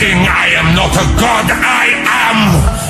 king, I am not a god, I am...